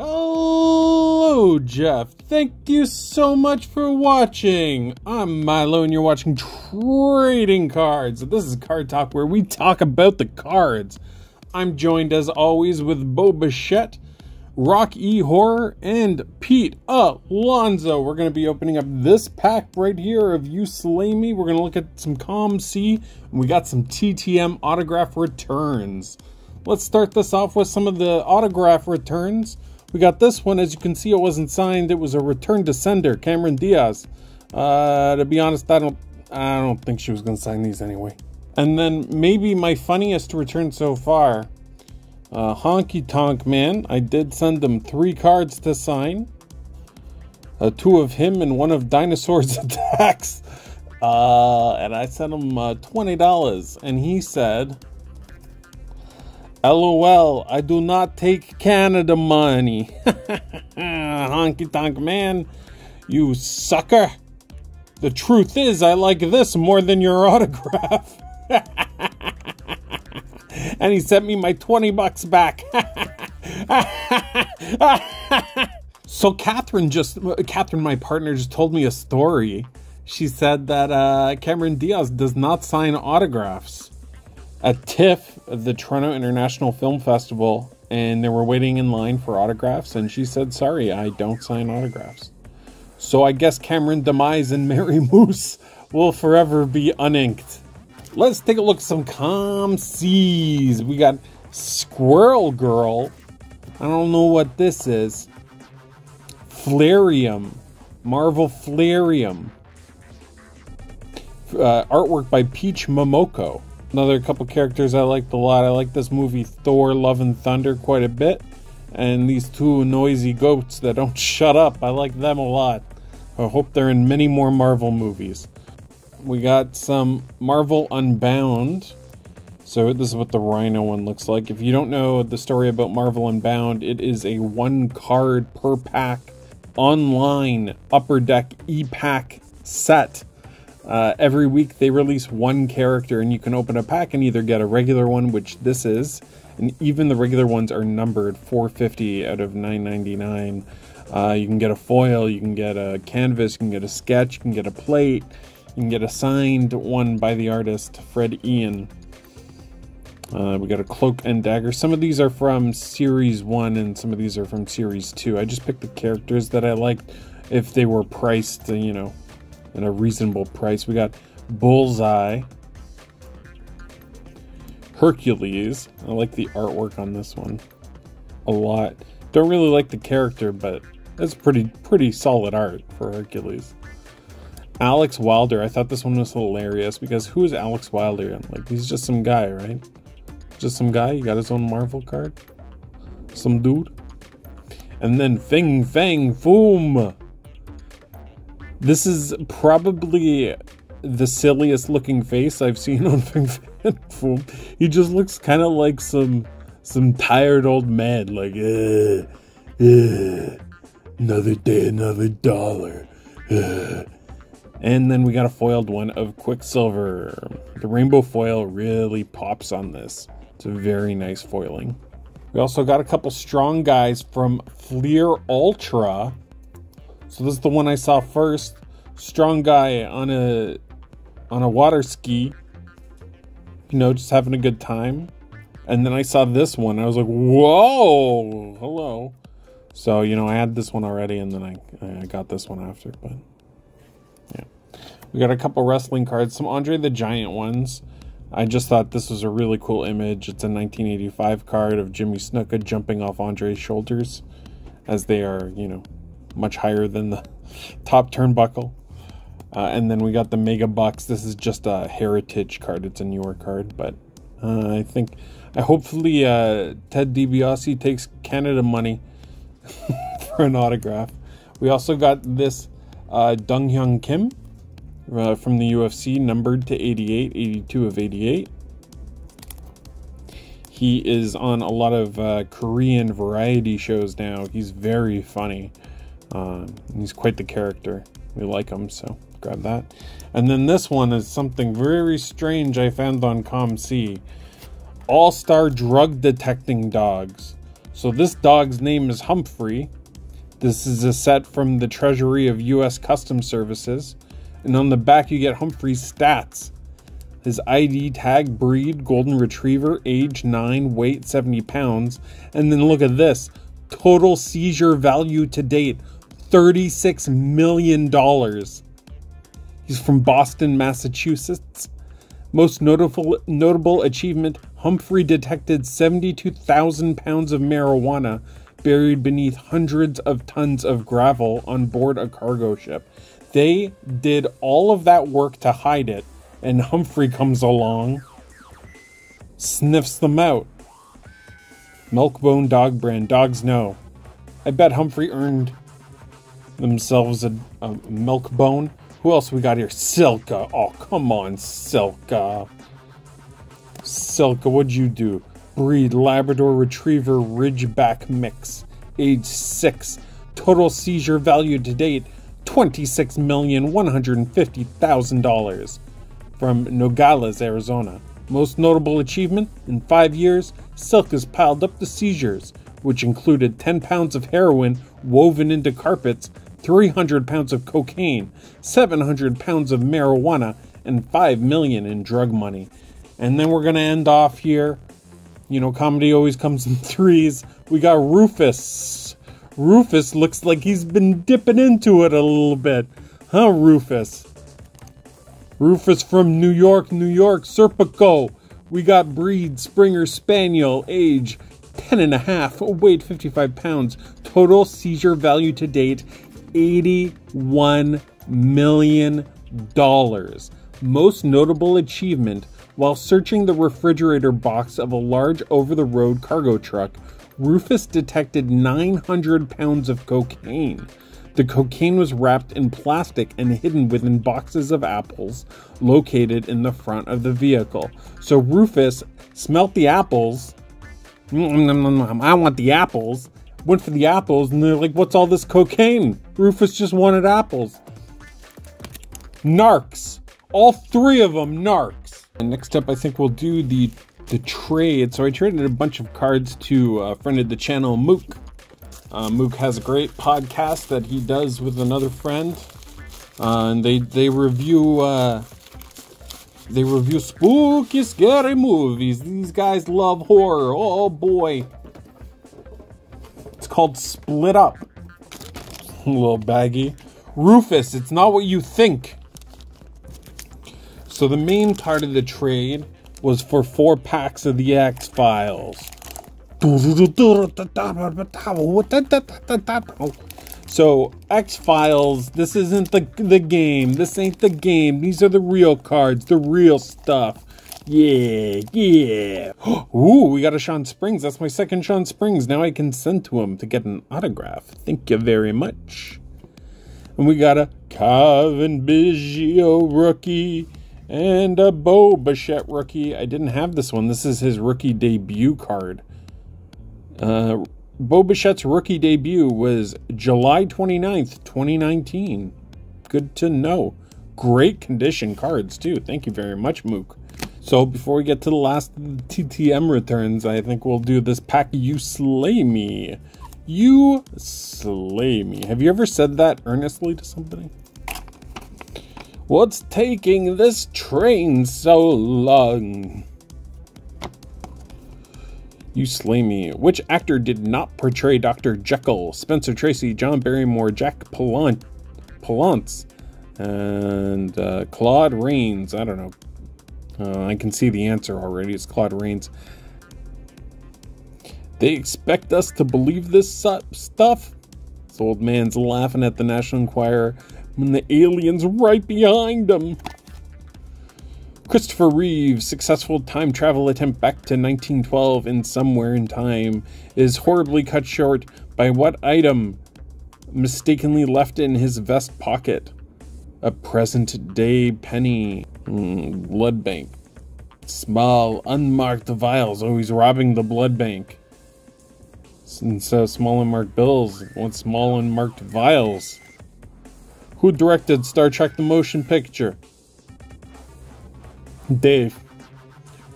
Hello, Jeff. Thank you so much for watching. I'm Milo, and you're watching Trading Cards. This is Card Talk, where we talk about the cards. I'm joined, as always, with Bo Bichette, Rock E Horror, and Pete Alonso. We're going to be opening up this pack right here of You Slay Me. We're going to look at some COMC, and we got some TTM autograph returns. Let's start this off with some of the autograph returns. We got this one. As you can see, it wasn't signed. It was a return to sender, Cameron Diaz. Uh, to be honest, I don't, I don't think she was going to sign these anyway. And then maybe my funniest return so far, uh, Honky Tonk Man. I did send him three cards to sign. Uh, two of him and one of Dinosaur's attacks. Uh, and I sent him uh, $20. And he said, LOL, I do not take Canada money. Honky tonk man, you sucker. The truth is, I like this more than your autograph. and he sent me my 20 bucks back. so Catherine just, Catherine, my partner, just told me a story. She said that uh, Cameron Diaz does not sign autographs at TIFF, the Toronto International Film Festival, and they were waiting in line for autographs, and she said, Sorry, I don't sign autographs. So I guess Cameron Demise and Mary Moose will forever be uninked. Let's take a look at some COMCs. We got Squirrel Girl. I don't know what this is. Flarium. Marvel Flarium. Uh, artwork by Peach Momoko. Another couple characters I liked a lot. I like this movie Thor Love and Thunder quite a bit. And these two noisy goats that don't shut up. I like them a lot. I hope they're in many more Marvel movies. We got some Marvel Unbound. So this is what the Rhino one looks like. If you don't know the story about Marvel Unbound, it is a one card per pack online upper deck e-pack set uh, every week they release one character, and you can open a pack and either get a regular one, which this is, and even the regular ones are numbered 450 out of 999. Uh, you can get a foil, you can get a canvas, you can get a sketch, you can get a plate, you can get a signed one by the artist Fred Ian. Uh, we got a cloak and dagger. Some of these are from series one, and some of these are from series two. I just picked the characters that I liked if they were priced, you know, at a reasonable price. We got Bullseye, Hercules. I like the artwork on this one a lot. Don't really like the character, but it's pretty pretty solid art for Hercules. Alex Wilder. I thought this one was hilarious because who is Alex Wilder? Like he's just some guy, right? Just some guy. He got his own Marvel card. Some dude. And then Fing Fang Foom. This is probably the silliest looking face I've seen on Fing He just looks kind of like some some tired old man, like, uh, uh, another day, another dollar. Uh. And then we got a foiled one of Quicksilver. The rainbow foil really pops on this. It's a very nice foiling. We also got a couple strong guys from Fleer Ultra. So this is the one I saw first. Strong guy on a on a water ski. You know, just having a good time. And then I saw this one. I was like, "Whoa, hello!" So you know, I had this one already, and then I I got this one after. But yeah, we got a couple wrestling cards, some Andre the Giant ones. I just thought this was a really cool image. It's a 1985 card of Jimmy Snuka jumping off Andre's shoulders, as they are, you know, much higher than the top turnbuckle. Uh, and then we got the Mega Bucks. This is just a heritage card. It's a newer card, but uh, I think, I hopefully uh, Ted DiBiase takes Canada money for an autograph. We also got this uh, Dong Hyun Kim uh, from the UFC, numbered to 88, 82 of 88. He is on a lot of uh, Korean variety shows now. He's very funny. Um, he's quite the character. We like him, so grab that. And then this one is something very strange I found on COMC. All-star drug detecting dogs. So this dog's name is Humphrey. This is a set from the Treasury of U.S. Customs Services. And on the back, you get Humphrey's stats. His ID tag breed, golden retriever, age 9, weight 70 pounds. And then look at this total seizure value to date $36 million. He's from Boston, Massachusetts. Most notable, notable achievement Humphrey detected 72,000 pounds of marijuana buried beneath hundreds of tons of gravel on board a cargo ship. They did all of that work to hide it, and Humphrey comes along, sniffs them out. Milkbone dog brand. Dogs know. I bet Humphrey earned themselves a, a Milkbone. Who else we got here? Silka. Oh, come on, Silka. Silka, what'd you do? Breed Labrador Retriever Ridgeback Mix. Age 6. Total seizure value to date $26,150,000. From Nogales, Arizona. Most notable achievement in five years, Silk has piled up the seizures, which included 10 pounds of heroin woven into carpets, 300 pounds of cocaine, 700 pounds of marijuana, and 5 million in drug money. And then we're going to end off here. You know, comedy always comes in threes. We got Rufus. Rufus looks like he's been dipping into it a little bit. Huh, Rufus? Rufus from New York, New York, Serpico. We got breed Springer Spaniel, age 10 and a half, oh, weight 55 pounds, total seizure value to date 81 million dollars. Most notable achievement while searching the refrigerator box of a large over the road cargo truck, Rufus detected 900 pounds of cocaine. The cocaine was wrapped in plastic and hidden within boxes of apples located in the front of the vehicle. So Rufus smelt the apples. Mm, mm, mm, I want the apples. Went for the apples, and they're like, What's all this cocaine? Rufus just wanted apples. Narcs. All three of them narcs. And next up, I think we'll do the the trade. So I traded a bunch of cards to a friend of the channel, Mook. Uh, Mook has a great podcast that he does with another friend, uh, and they they review uh, they review spooky, scary movies. These guys love horror. Oh boy, called Split Up. little baggy. Rufus, it's not what you think. So the main part of the trade was for four packs of the X Files. So X Files, this isn't the the game. This ain't the game. These are the real cards, the real stuff. Yeah, yeah. Ooh, we got a Sean Springs. That's my second Sean Springs. Now I can send to him to get an autograph. Thank you very much. And we got a Cavan Biggio rookie and a Bo Bichette rookie. I didn't have this one. This is his rookie debut card. Uh, Bo Bichette's rookie debut was July 29th, 2019. Good to know. Great condition cards, too. Thank you very much, Mook. So, before we get to the last TTM returns, I think we'll do this pack You Slay Me. You slay me. Have you ever said that earnestly to somebody? What's taking this train so long? You slay me. Which actor did not portray Dr. Jekyll? Spencer Tracy, John Barrymore, Jack Palance, and uh, Claude Rains. I don't know. Uh, I can see the answer already. It's Claude Rains. They expect us to believe this stuff? This old man's laughing at the National Enquirer when the alien's right behind him. Christopher Reeve's successful time travel attempt back to 1912 in Somewhere in Time is horribly cut short by what item mistakenly left in his vest pocket? A present day penny. Mm, blood bank. Small, unmarked vials. Oh, he's robbing the blood bank. Instead of small unmarked bills, want small unmarked vials. Who directed Star Trek the Motion Picture? Dave.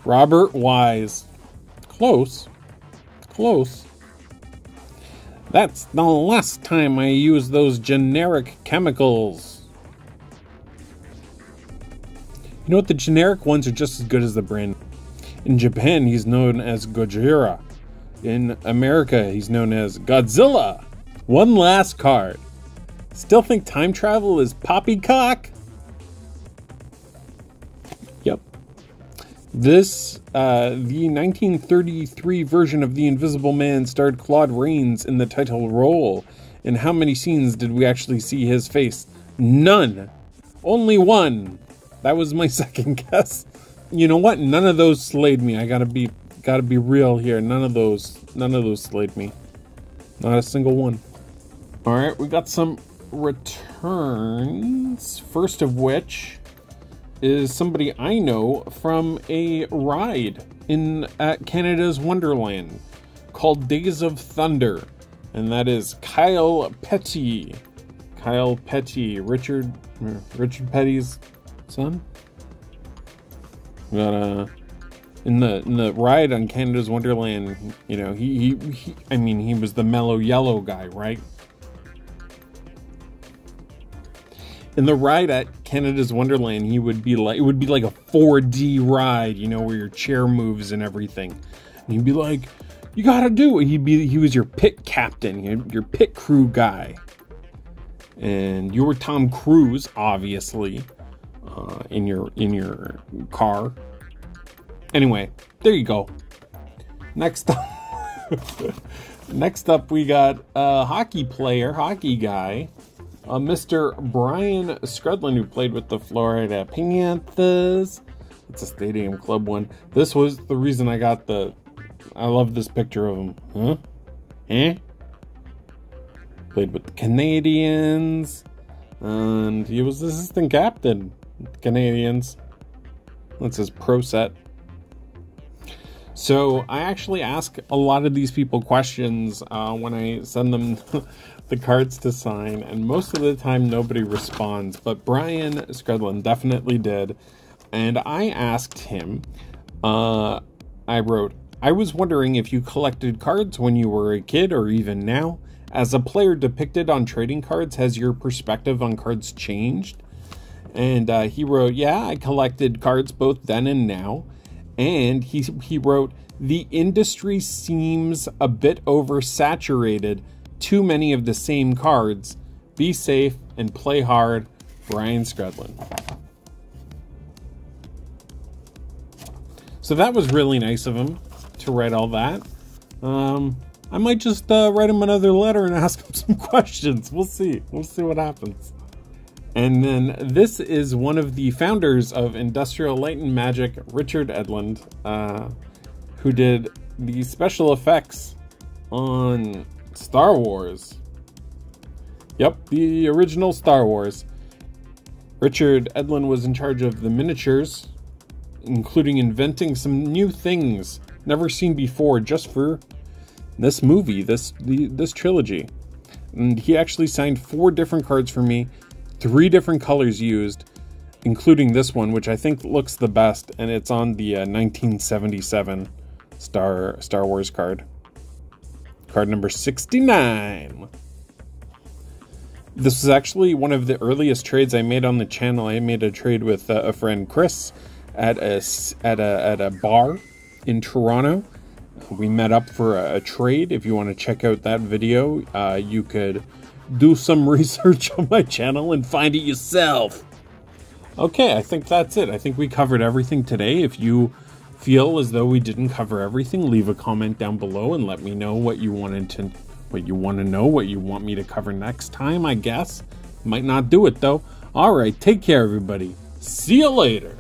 Robert Wise. Close. Close. That's the last time I use those generic chemicals. What? The generic ones are just as good as the brand. In Japan, he's known as Gojira. In America, he's known as Godzilla. One last card. Still think time travel is poppycock? Yep. This, uh, the 1933 version of The Invisible Man starred Claude Rains in the title role. And how many scenes did we actually see his face? None. Only one. That was my second guess. You know what? None of those slayed me. I gotta be gotta be real here. None of those none of those slayed me. Not a single one. Alright, we got some returns. First of which is somebody I know from a ride in at Canada's Wonderland called Days of Thunder, and that is Kyle Petty. Kyle Petty, Richard Richard Petty's son. Got a uh, in the in the ride on Canada's Wonderland. You know, he, he, he I mean, he was the mellow yellow guy, right? in the ride at Canada's Wonderland, he would be like it would be like a 4D ride, you know, where your chair moves and everything. And he'd be like, "You gotta do it." He'd be he was your pit captain, your pit crew guy, and you were Tom Cruise, obviously, uh, in your in your car. Anyway, there you go. Next up, next up, we got a hockey player, hockey guy uh, Mr. Brian Skrudland, who played with the Florida Panthers. It's a Stadium Club one. This was the reason I got the. I love this picture of him. Huh? Eh? Played with the Canadians. And he was assistant captain. Canadiens. That's his pro set. So I actually ask a lot of these people questions uh, when I send them the cards to sign, and most of the time nobody responds, but Brian Skrudland definitely did. And I asked him, uh, I wrote, I was wondering if you collected cards when you were a kid or even now. As a player depicted on trading cards, has your perspective on cards changed? And uh, he wrote, Yeah, I collected cards both then and now. And he, he wrote, The industry seems a bit oversaturated too many of the same cards. Be safe and play hard. Brian Skrudland. So that was really nice of him to write all that. Um, I might just uh, write him another letter and ask him some questions. We'll see. We'll see what happens. And then this is one of the founders of Industrial Light and Magic, Richard Edlund, uh, who did the special effects on Star Wars. Yep, the original Star Wars. Richard Edlund was in charge of the miniatures, including inventing some new things never seen before just for this movie, this the, this trilogy. And he actually signed four different cards for me, three different colors used, including this one, which I think looks the best, and it's on the uh, 1977 Star Star Wars card. Card number 69. This was actually one of the earliest trades I made on the channel. I made a trade with uh, a friend Chris at a at a at a bar in Toronto. We met up for a, a trade. If you want to check out that video, uh, you could do some research on my channel and find it yourself. Okay, I think that's it. I think we covered everything today. If you feel as though we didn't cover everything, leave a comment down below and let me know what you wanted to what you want to know, what you want me to cover next time, I guess. Might not do it though. All right, take care everybody. See you later.